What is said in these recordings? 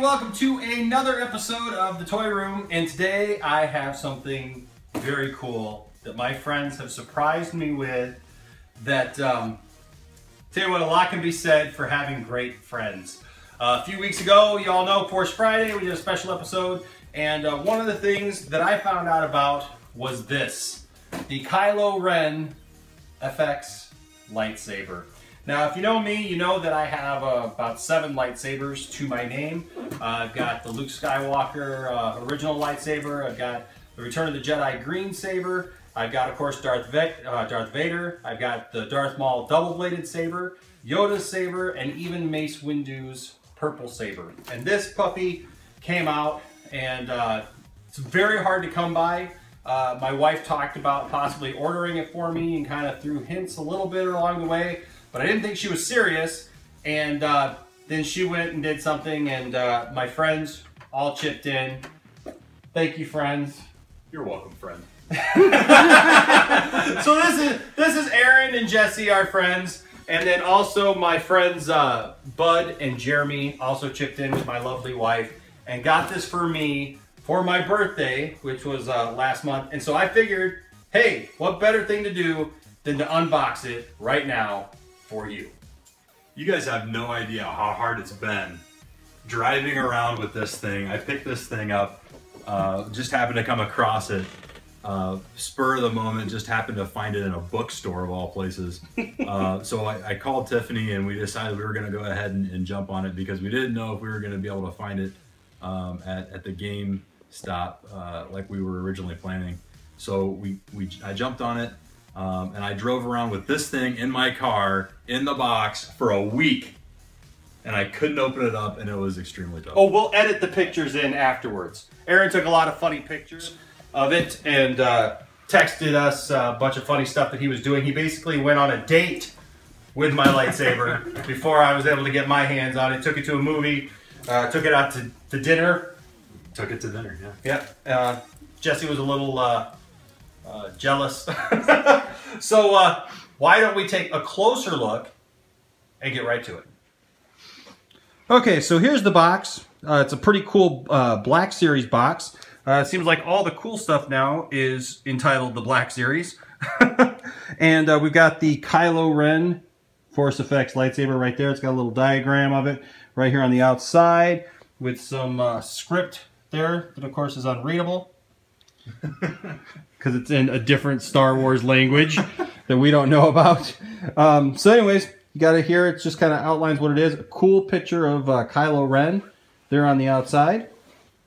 welcome to another episode of The Toy Room. And today I have something very cool that my friends have surprised me with. That, um, tell you what, a lot can be said for having great friends. Uh, a few weeks ago, you all know Force Friday, we did a special episode. And uh, one of the things that I found out about was this the Kylo Ren FX lightsaber. Now, if you know me, you know that I have uh, about seven lightsabers to my name. Uh, I've got the Luke Skywalker uh, original lightsaber. I've got the Return of the Jedi green saber. I've got, of course, Darth, uh, Darth Vader. I've got the Darth Maul double-bladed saber, Yoda's saber, and even Mace Windu's purple saber. And this puppy came out, and uh, it's very hard to come by. Uh, my wife talked about possibly ordering it for me and kind of threw hints a little bit along the way, but I didn't think she was serious. And uh, then she went and did something, and uh, my friends all chipped in. Thank you, friends. You're welcome, friend. so this is this is Aaron and Jesse, our friends, and then also my friends uh, Bud and Jeremy also chipped in with my lovely wife and got this for me for my birthday, which was uh, last month. And so I figured, hey, what better thing to do than to unbox it right now for you. You guys have no idea how hard it's been driving around with this thing. I picked this thing up, uh, just happened to come across it. Uh, spur of the moment, just happened to find it in a bookstore of all places. Uh, so I, I, called Tiffany and we decided we were going to go ahead and, and, jump on it because we didn't know if we were going to be able to find it um, at, at the game stop uh, like we were originally planning. So we, we I jumped on it um, and I drove around with this thing in my car in the box for a week. And I couldn't open it up, and it was extremely tough. Oh, we'll edit the pictures in afterwards. Aaron took a lot of funny pictures of it and uh, texted us a bunch of funny stuff that he was doing. He basically went on a date with my lightsaber before I was able to get my hands on it. Took it to a movie, uh, took it out to, to dinner, Took it to dinner, yeah. Yep. Uh, Jesse was a little uh, uh, jealous. so uh, why don't we take a closer look and get right to it? Okay, so here's the box. Uh, it's a pretty cool uh, Black Series box. it seems like all the cool stuff now is entitled the Black Series. and we've got the Kylo Ren Force Effects lightsaber right there. It's got a little diagram of it right here on the outside with some script there that of course is unreadable because it's in a different Star Wars language that we don't know about. Um, so anyways, you got it here. It just kind of outlines what it is. A cool picture of uh, Kylo Ren there on the outside,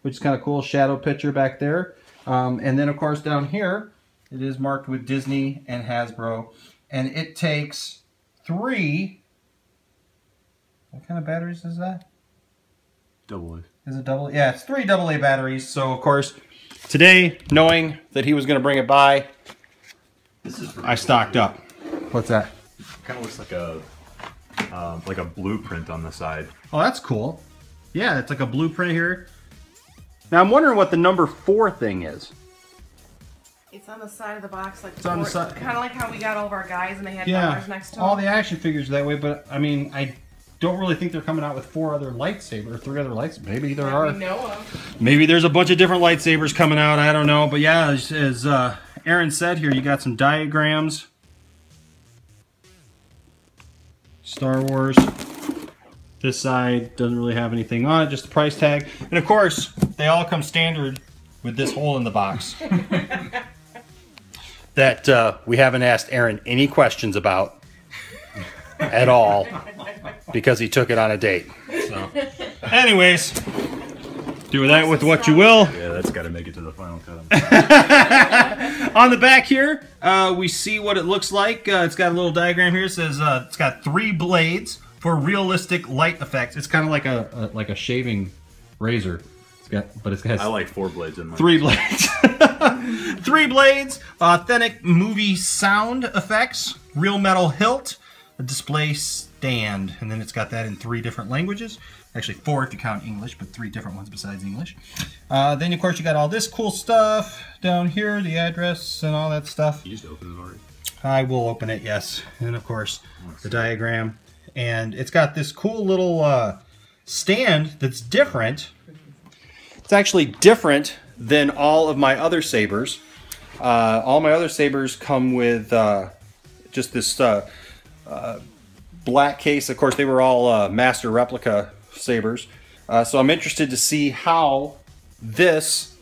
which is kind of cool. Shadow picture back there. Um, and then of course down here, it is marked with Disney and Hasbro. And it takes three, what kind of batteries is that? Double A. Is it double? Yeah, it's three double A batteries. So of course, today, knowing that he was going to bring it by, this is I stocked up. What's that? Kind of looks like a um, like a blueprint on the side. Oh, that's cool. Yeah, it's like a blueprint here. Now I'm wondering what the number four thing is. It's on the side of the box, like it's on the side. Kind of like how we got all of our guys and they had yeah, numbers next to them. all the action figures that way. But I mean, I don't really think they're coming out with four other lightsabers, three other lightsabers. Maybe there are. Maybe there's a bunch of different lightsabers coming out. I don't know. But yeah, as, as uh, Aaron said here, you got some diagrams. Star Wars. This side doesn't really have anything on it, just the price tag. And of course, they all come standard with this hole in the box. that uh, we haven't asked Aaron any questions about at all because he took it on a date. So, anyways, do that with what you will. Yeah, that's got to make it to the final cut. on the back here, uh, we see what it looks like. Uh, it's got a little diagram here. It says uh, it's got three blades for realistic light effects. It's kind of like a, a, like a shaving razor. It's got, but it has. I like four blades in mine. Three blades. three blades. Authentic movie sound effects. Real metal hilt. A display stand. And then it's got that in three different languages. Actually, four if you count English, but three different ones besides English. Uh, then, of course, you got all this cool stuff down here, the address and all that stuff. You just open it already? I will open it, yes. And, of course, the diagram. And it's got this cool little uh, stand that's different. It's actually different than all of my other sabers. Uh, all my other sabers come with uh, just this uh, black case. Of course, they were all uh, master replica sabers. Uh, so I'm interested to see how this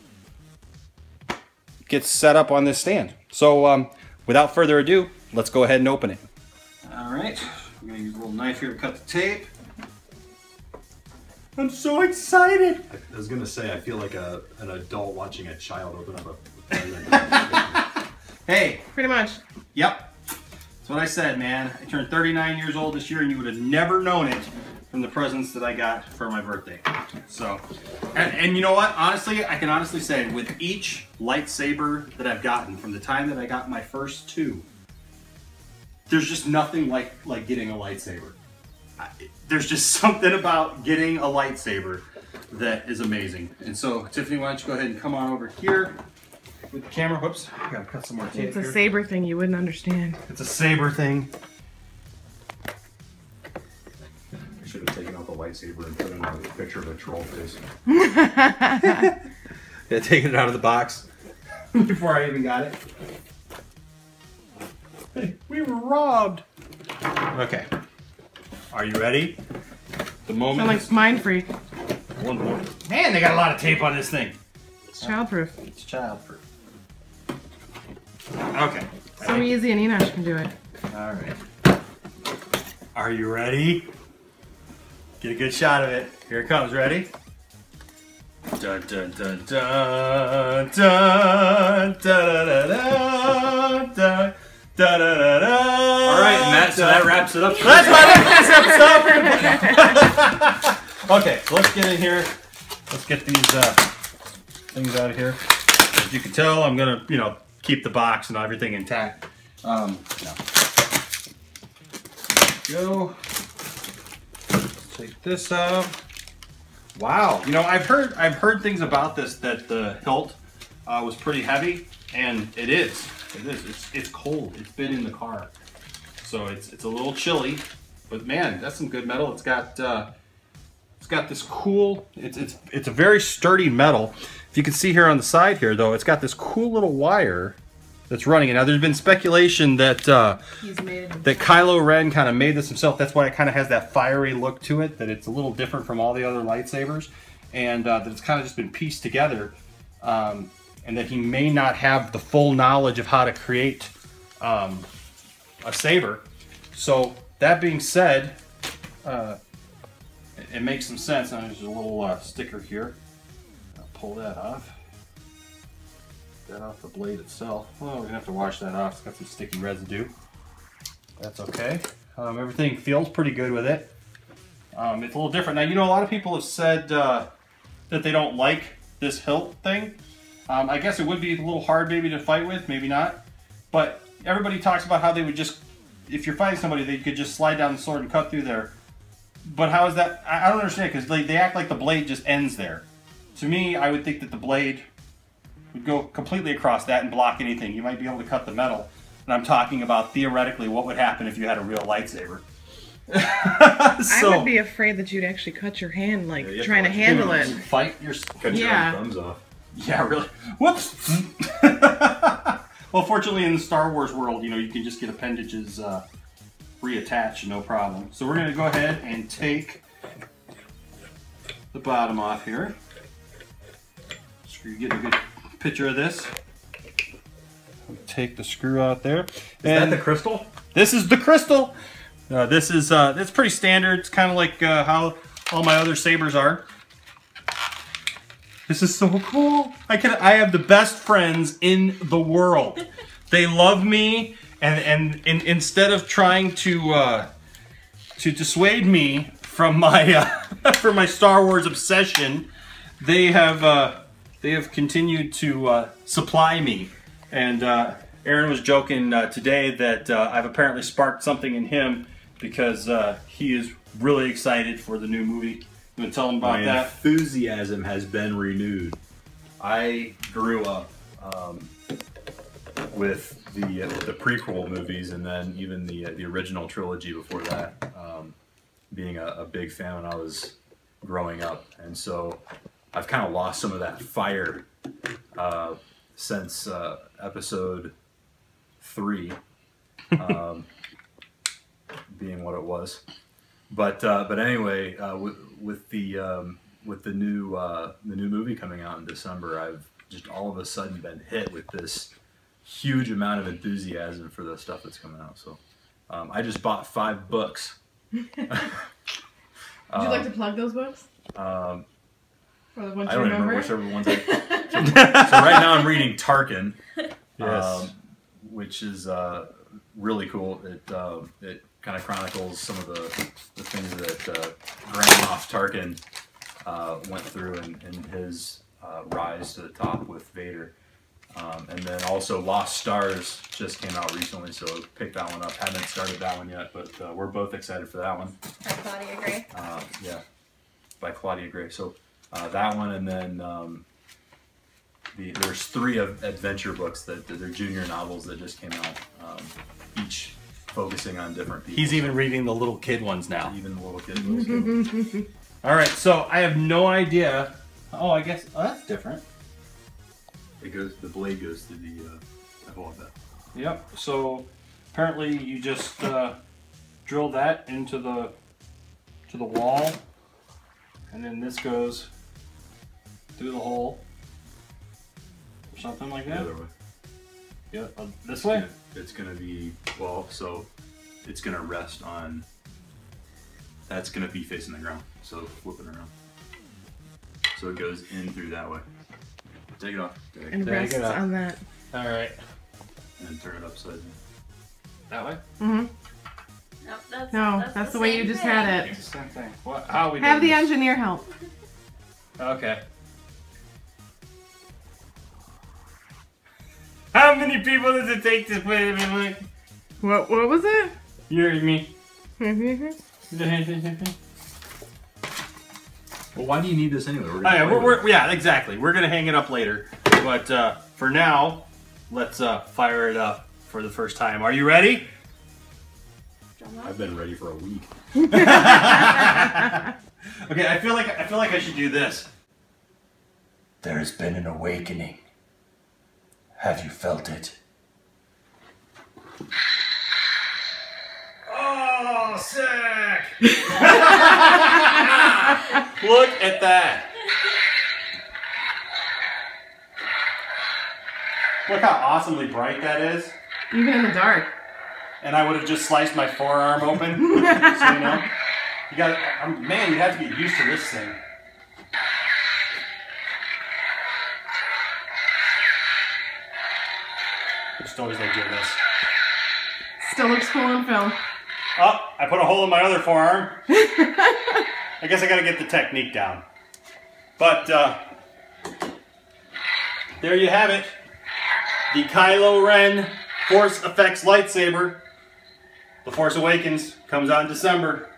gets set up on this stand. So um, without further ado, let's go ahead and open it. All right, I'm gonna use a little knife here to cut the tape. I'm so excited. I was gonna say, I feel like a, an adult watching a child open up a hey. Pretty much. Yep. What I said, man. I turned 39 years old this year and you would have never known it from the presents that I got for my birthday. So, and, and, you know what? Honestly, I can honestly say with each lightsaber that I've gotten from the time that I got my first two, there's just nothing like like getting a lightsaber. I, there's just something about getting a lightsaber that is amazing. And so, Tiffany, why don't you go ahead and come on over here with the camera. Whoops, I gotta cut some more tape It's a here. saber thing you wouldn't understand. It's a saber thing. I should have taken out the lightsaber and put in a picture of a troll face. yeah, taking it out of the box before I even got it. Hey, we were robbed. Okay. Are you ready? The moment. Sound like Mindfreak. One more. Man, they got a lot of tape on this thing. It's childproof. It's childproof. Okay. So easy and Enosh can do it. All right. Are you ready? Get a good shot of it. Here it comes. Ready? Dun dun dun dun dun dun dun dun dun. Da, da, da, da, All right, Matt. So that wraps it up. That's my this episode. okay, so let's get in here. Let's get these uh, things out of here. As you can tell, I'm gonna, you know, keep the box and everything intact. Um, no. Go take this out. Wow, you know I've heard I've heard things about this that the hilt uh, was pretty heavy, and it is. It is. It's it's cold. It's been in the car, so it's it's a little chilly. But man, that's some good metal. It's got uh, got this cool. It's it's it's a very sturdy metal. If you can see here on the side here, though, it's got this cool little wire that's running it. Now, there's been speculation that uh, that Kylo Ren kind of made this himself. That's why it kind of has that fiery look to it. That it's a little different from all the other lightsabers, and uh, that it's kind of just been pieced together. Um, and that he may not have the full knowledge of how to create um, a saber. So that being said, uh, it, makes some sense. Now there's a little uh, sticker here. I'll pull that off that off the blade itself. Well, we're gonna have to wash that off. It's got some sticky residue. That's okay. Um, everything feels pretty good with it. Um, it's a little different. Now, you know, a lot of people have said uh, that they don't like this hilt thing. Um, I guess it would be a little hard maybe to fight with, maybe not. But everybody talks about how they would just, if you're fighting somebody, they could just slide down the sword and cut through there. But how is that? I don't understand because they, they act like the blade just ends there. To me, I would think that the blade would go completely across that and block anything. You might be able to cut the metal. And I'm talking about theoretically what would happen if you had a real lightsaber. so, I would be afraid that you'd actually cut your hand, like yeah, trying to, to handle it. Fight your cut yeah. your thumbs off. Yeah, really. Whoops. well, fortunately, in the Star Wars world, you know, you can just get appendages uh, reattached, no problem. So we're going to go ahead and take the bottom off here. So you're a good picture of this. Take the screw out there. Is and that the crystal? This is the crystal. Uh, this is uh, it's pretty standard. It's kind of like uh, how all my other sabers are. This is so cool. I can I have the best friends in the world. They love me, and and, and instead of trying to uh, to dissuade me from my uh, from my Star Wars obsession, they have uh, they have continued to uh, supply me. And uh, Aaron was joking uh, today that uh, I've apparently sparked something in him because uh, he is really excited for the new movie. You want to tell him about My that? enthusiasm has been renewed. I grew up um, with the uh, the prequel movies and then even the the original trilogy before that. Um, being a, a, big fan when I was growing up, and so I've kind of lost some of that fire uh, since uh, episode three, um, being what it was. But uh, but anyway, uh, with, with the um, with the new uh, the new movie coming out in December, I've just all of a sudden been hit with this huge amount of enthusiasm for the stuff that's coming out. So um, I just bought five books. Would you like to plug those books? Um, For the ones I don't even remember? remember whichever ones I. so right now I'm reading Tarkin, Yes. um, which is uh, really cool. It um it kind of chronicles some of the, the things that uh, Grand Moff Tarkin uh, went through in, in his uh, rise to the top with Vader. Um, and then also Lost Stars just came out recently, so picked that one up. Haven't started that one yet, but uh, we're both excited for that one. By Claudia Gray. Uh, yeah, by Claudia Gray. So uh, that one, and then um, the, there's three of adventure books that, that they're junior novels that just came out, um, each focusing on different people. He's even reading the little kid ones now. even the little kid books. too. All right, so I have no idea. Oh, I guess oh, that's different. It goes. The blade goes to the. Uh, I bought that. Yep. So apparently you just uh, drill that into the to the wall, and then this goes through the hole, or something like The that. other way. Yeah, uh, this way. It's gonna be well. So it's gonna rest on. That's gonna be facing the ground. So flip it around. So it goes in through that way. Take it off. Take it. And There you rests go. on that. All right. and then turn it upside down. That way. Mm-hmm. No, that's, No, that's, the, way you same just thing. had It's it. the same thing. What? How are we Have the this? engineer help. Okay. How many people does it take to put it in like What? What was it? you and me? Well, why do you need this anyway? We're gonna yeah, we're, we're, yeah, exactly. We're gonna hang it up later, but uh, for now, let's uh, fire it up for the first time. Are you ready? I've been ready for a week. Okay, I feel like I feel like I should do this. There has been an awakening. Have you felt it? Oh, sick! Look at that. Look how awesomely bright that is. Even in the dark. And I would have just sliced my forearm open. so you know. You got um, man, you have to get used to this thing. Just always like doing this. Still looks cool on film. Oh, I put a hole in my other forearm. I guess I gotta get the technique down. But uh, there you have it. The Kylo Ren Force Effects lightsaber. The Force Awakens comes out in December.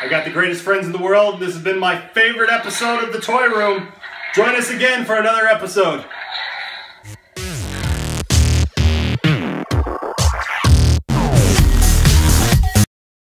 I got the greatest friends in the world. This has been my favorite episode of the Toy Room. Join us again for another episode.